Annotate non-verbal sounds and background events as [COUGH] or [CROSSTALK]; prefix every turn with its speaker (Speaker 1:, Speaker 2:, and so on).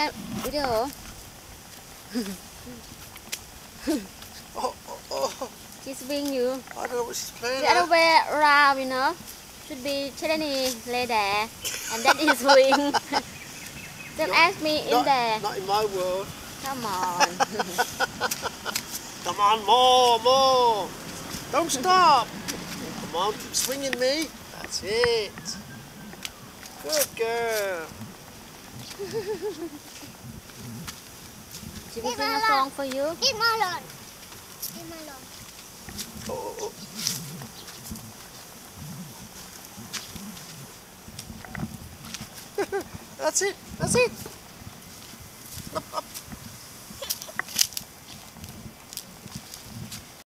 Speaker 1: have video.
Speaker 2: Oh, oh, oh.
Speaker 1: She's swing you.
Speaker 2: I don't know what she's playing
Speaker 1: The other way around, you know. Should be Cheleni lay there, and that is swing. [LAUGHS]
Speaker 2: Don't
Speaker 1: ask me in
Speaker 2: not,
Speaker 1: there.
Speaker 2: Not in my world.
Speaker 1: Come on. [LAUGHS]
Speaker 2: Come on, more, more. Don't stop. Come on, keep swinging me. That's it. Good girl. [LAUGHS]
Speaker 1: She will sing a song for you.
Speaker 3: Leave me alone. Leave me alone.
Speaker 2: Oh, [LAUGHS] oh, oh. That's it. That's it.